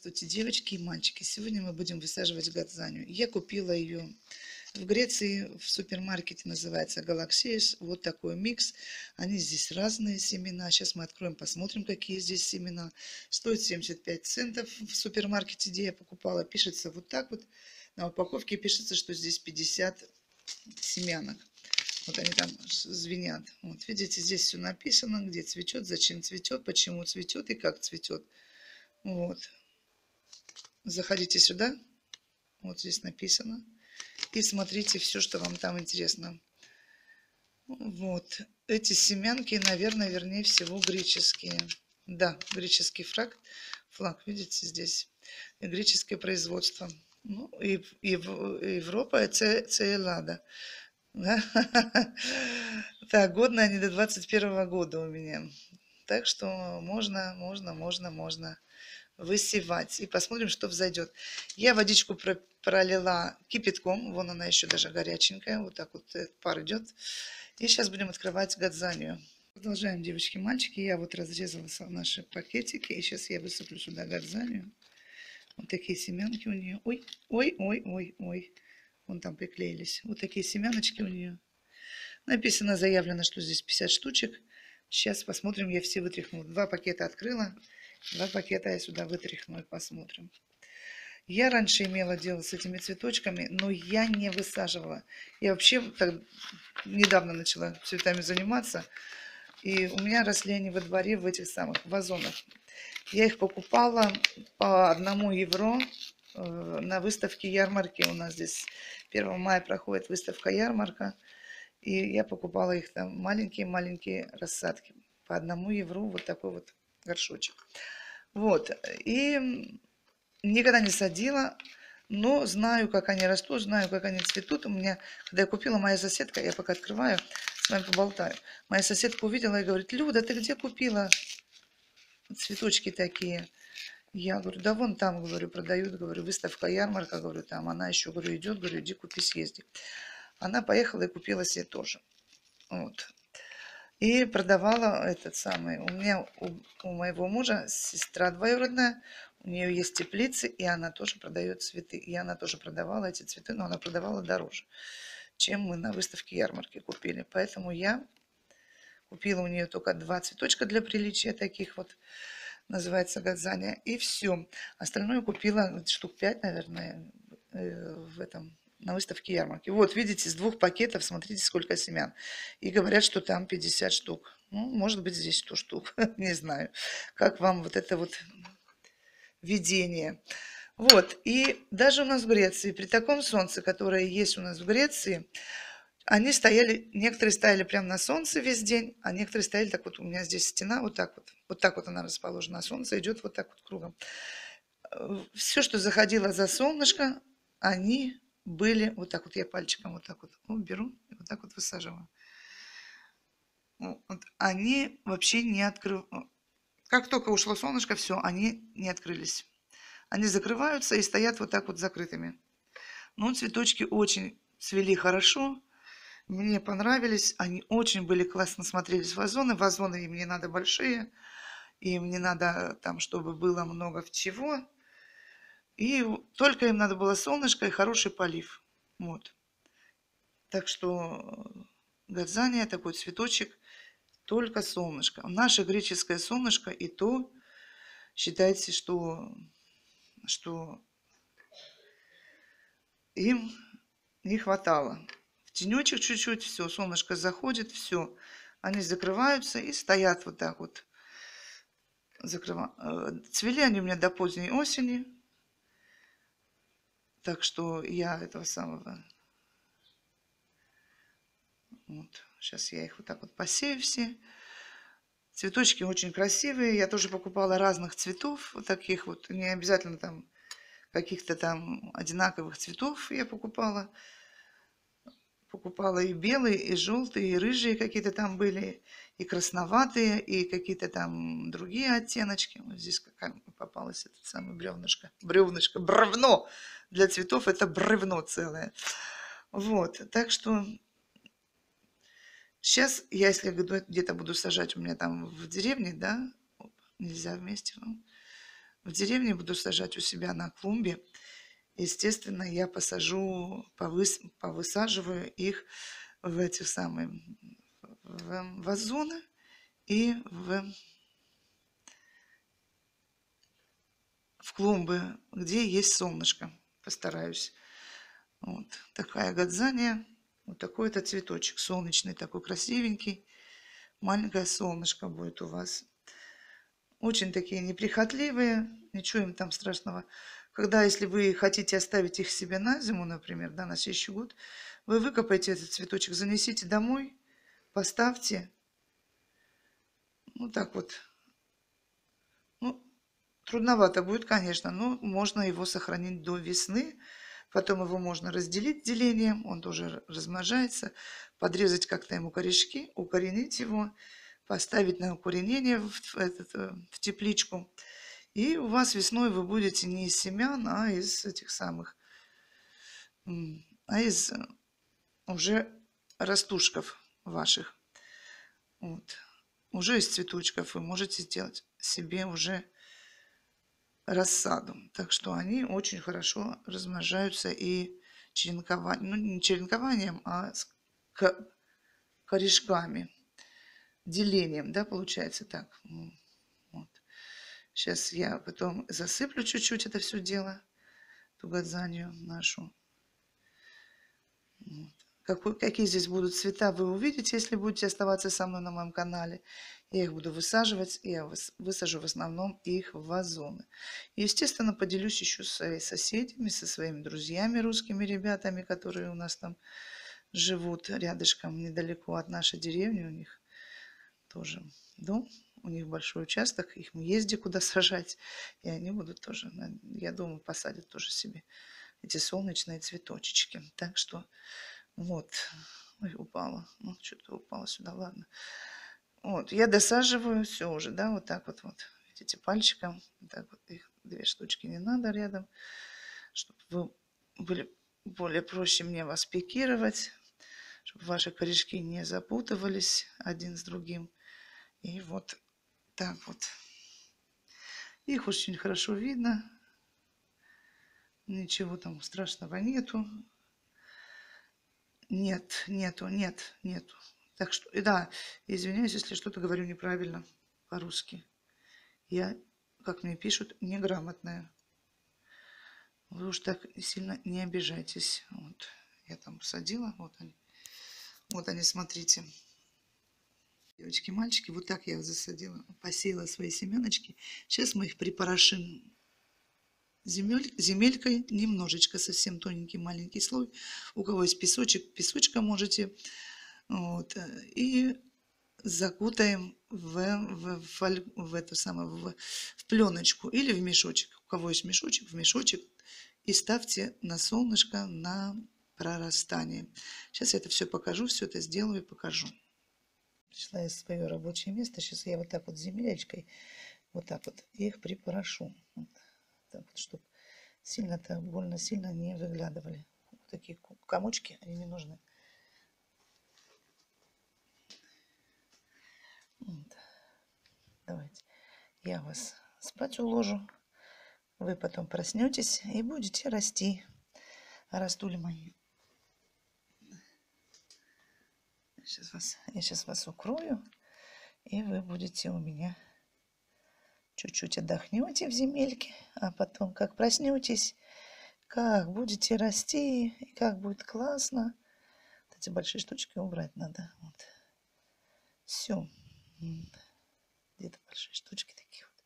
Здравствуйте, девочки и мальчики. Сегодня мы будем высаживать гадзанию. Я купила ее в Греции, в супермаркете называется Galaxies. Вот такой микс. Они здесь разные семена. Сейчас мы откроем, посмотрим, какие здесь семена. Стоит 75 центов в супермаркете, где я покупала. Пишется вот так вот. На упаковке пишется, что здесь 50 семянок. Вот они там звенят. Вот видите, здесь все написано, где цветет, зачем цветет, почему цветет и как цветет. Вот. Заходите сюда. Вот здесь написано. И смотрите все, что вам там интересно. Вот. Эти семянки, наверное, вернее всего, греческие. Да, греческий флаг. Флаг, видите, здесь. И греческое производство. Ну, и, и Европа, это Целада. Да? Так, годные они до 21 года у меня. Так что можно, можно, можно, можно высевать. И посмотрим, что взойдет. Я водичку пролила кипятком. Вон она еще даже горяченькая. Вот так вот пар идет. И сейчас будем открывать гадзанию. Продолжаем, девочки мальчики. Я вот разрезала наши пакетики. И сейчас я высыплю сюда гадзанию. Вот такие семянки у нее. Ой, ой, ой, ой, ой. Вон там приклеились. Вот такие семяночки у нее. Написано, заявлено, что здесь 50 штучек. Сейчас посмотрим, я все вытряхнула. Два пакета открыла. Два пакета я сюда вытряхну и посмотрим. Я раньше имела дело с этими цветочками, но я не высаживала. Я вообще так недавно начала цветами заниматься. И у меня росли они во дворе в этих самых вазонах. Я их покупала по одному евро э, на выставке ярмарки. У нас здесь 1 мая проходит выставка ярмарка. И я покупала их там маленькие-маленькие рассадки. По одному евро вот такой вот горшочек. Вот. И никогда не садила, но знаю, как они растут, знаю, как они цветут. У меня, когда я купила, моя соседка, я пока открываю, с вами поболтаю. Моя соседка увидела и говорит, Люда, ты где купила цветочки такие? Я говорю, да вон там, говорю, продают, говорю, выставка, ярмарка, говорю, там она еще, говорю, идет, говорю, иди купи, съезди. Она поехала и купила себе тоже. Вот. И продавала этот самый. У меня, у, у моего мужа сестра двоюродная, у нее есть теплицы, и она тоже продает цветы. И она тоже продавала эти цветы, но она продавала дороже, чем мы на выставке ярмарки купили. Поэтому я купила у нее только два цветочка для приличия таких вот, называется газания, и все. Остальное купила штук пять, наверное, э, в этом на выставке ярмарки. Вот, видите, с двух пакетов, смотрите, сколько семян. И говорят, что там 50 штук. Ну, может быть, здесь 100 штук. Не знаю. Как вам вот это вот видение. Вот, и даже у нас в Греции, при таком солнце, которое есть у нас в Греции, они стояли, некоторые стояли прямо на солнце весь день, а некоторые стояли так вот, у меня здесь стена вот так вот, вот так вот она расположена, а солнце идет вот так вот кругом. Все, что заходило за солнышко, они были, вот так вот я пальчиком вот так вот ну, беру и вот так вот высаживаю. Вот, они вообще не открыв... Как только ушло солнышко, все, они не открылись. Они закрываются и стоят вот так вот закрытыми. Но цветочки очень цвели хорошо. Мне понравились. Они очень были классно смотрелись вазоны. Вазоны им не надо большие. Им не надо там, чтобы было много чего. И только им надо было солнышко и хороший полив. Вот. Так что гадзания, такой цветочек, только солнышко. Наше греческое солнышко и то считается, что, что им не хватало. В тенечек чуть-чуть, все, солнышко заходит, все. Они закрываются и стоят вот так вот. Закрыва... Э, цвели они у меня до поздней осени, так что я этого самого... Вот. Сейчас я их вот так вот посею все. Цветочки очень красивые. Я тоже покупала разных цветов. Вот таких вот. Не обязательно там каких-то там одинаковых цветов я покупала. Покупала и белые, и желтые, и рыжие какие-то там были, и красноватые, и какие-то там другие оттеночки. Вот здесь какая попалась этот самый бревнышко. Бревнышко, бревно! для цветов это бревно целое. Вот, так что сейчас я, если где-то буду сажать у меня там в деревне, да, нельзя вместе, в деревне буду сажать у себя на клумбе. Естественно, я посажу, повыс, повысаживаю их в эти самые в вазоны и в, в клумбы, где есть солнышко. Постараюсь. Вот такая гадзания. Вот такой это цветочек солнечный, такой красивенький. Маленькое солнышко будет у вас. Очень такие неприхотливые, ничего им там страшного. Когда, если вы хотите оставить их себе на зиму, например, да, на следующий год, вы выкопаете этот цветочек, занесите домой, поставьте. Ну, так вот. Ну, трудновато будет, конечно, но можно его сохранить до весны. Потом его можно разделить делением, он тоже размножается, подрезать как-то ему корешки, укоренить его, поставить на укоренение в, этот, э, в тепличку. И у вас весной вы будете не из семян, а из этих самых, а из э, уже растушков ваших. Вот. Уже из цветочков вы можете сделать себе уже рассаду. Так что они очень хорошо размножаются и черенкованием, ну не черенкованием, а с корешками делением, да, получается так. Сейчас я потом засыплю чуть-чуть это все дело, ту гадзанию нашу. Вот. Какой, какие здесь будут цвета, вы увидите, если будете оставаться со мной на моем канале. Я их буду высаживать, я высажу в основном их в вазоны. Естественно, поделюсь еще с своими соседями, со своими друзьями, русскими ребятами, которые у нас там живут рядышком, недалеко от нашей деревни. У них тоже дом, у них большой участок, их мы езди куда сажать, и они будут тоже, я думаю, посадят тоже себе эти солнечные цветочечки. Так что вот, ой, упала, ну что-то упало сюда, ладно. Вот, я досаживаю все уже, да, вот так вот, вот, видите, пальчиком, так вот, их две штучки не надо рядом, чтобы вы были более проще мне вас пикировать, чтобы ваши корешки не запутывались один с другим. И вот так вот. Их очень хорошо видно. Ничего там страшного нету. Нет, нету, нет, нету. Так что, да, извиняюсь, если что-то говорю неправильно по-русски. Я, как мне пишут, неграмотная. Вы уж так сильно не обижайтесь. Вот, я там садила, вот они. Вот они, смотрите. Девочки, мальчики, вот так я засадила, посеяла свои семеночки. Сейчас мы их припорошим земель, земелькой, немножечко, совсем тоненький маленький слой. У кого есть песочек, песочка можете. Вот, и закутаем в, в, в, в эту самую, в, в пленочку или в мешочек. У кого есть мешочек, в мешочек. И ставьте на солнышко на прорастание. Сейчас я это все покажу, все это сделаю и покажу пришла в свое рабочее место. Сейчас я вот так вот землячкой, вот так вот их припорошу. Вот, так вот, чтобы сильно-то, больно сильно не выглядывали. Вот такие комочки, они не нужны. Вот. Давайте я вас спать уложу. Вы потом проснетесь и будете расти. Растули мои Сейчас вас, я сейчас вас укрою, и вы будете у меня чуть-чуть отдохнете в земельке, а потом, как проснетесь, как будете расти, и как будет классно. Вот эти большие штучки убрать надо. Вот. Все. Где-то большие штучки такие вот.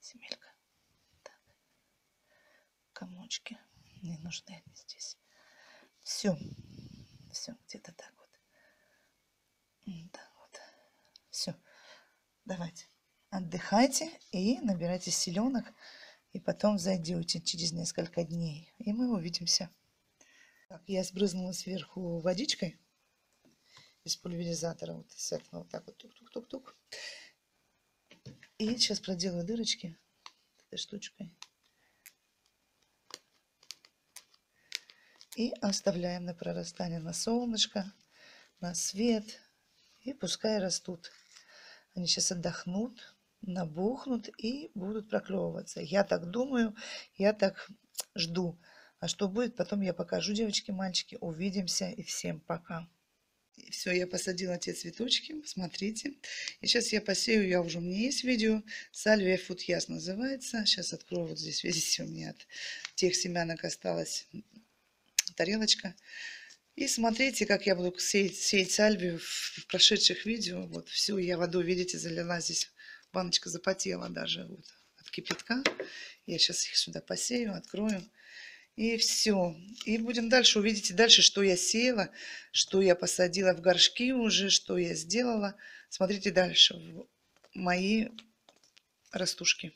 Земелька. Так. Комочки. Не нужны они здесь. Все. Все, где-то так. Да, вот. Все. Давайте. Отдыхайте и набирайте силенок. И потом зайдете через несколько дней. И мы увидимся. Так, я сбрызнула сверху водичкой из пульверизатора. Вот с этого вот так вот тук-тук-тук-тук. И сейчас проделаю дырочки этой штучкой. И оставляем на прорастание на солнышко, на свет, и пускай растут. Они сейчас отдохнут, набухнут и будут проклевываться. Я так думаю, я так жду. А что будет, потом я покажу, девочки, мальчики. Увидимся и всем пока. Все, я посадила те цветочки, смотрите. И сейчас я посею, я уже, у меня есть видео, сальвия футьяс называется. Сейчас открою, вот здесь, видите, у меня от тех семянок осталась тарелочка. И смотрите, как я буду сеять, сеять сальвию в прошедших видео. Вот всю я водой, видите, залила здесь. Баночка запотела даже вот, от кипятка. Я сейчас их сюда посею, открою. И все. И будем дальше. Увидите дальше, что я сеяла, что я посадила в горшки уже, что я сделала. Смотрите дальше. Мои растушки.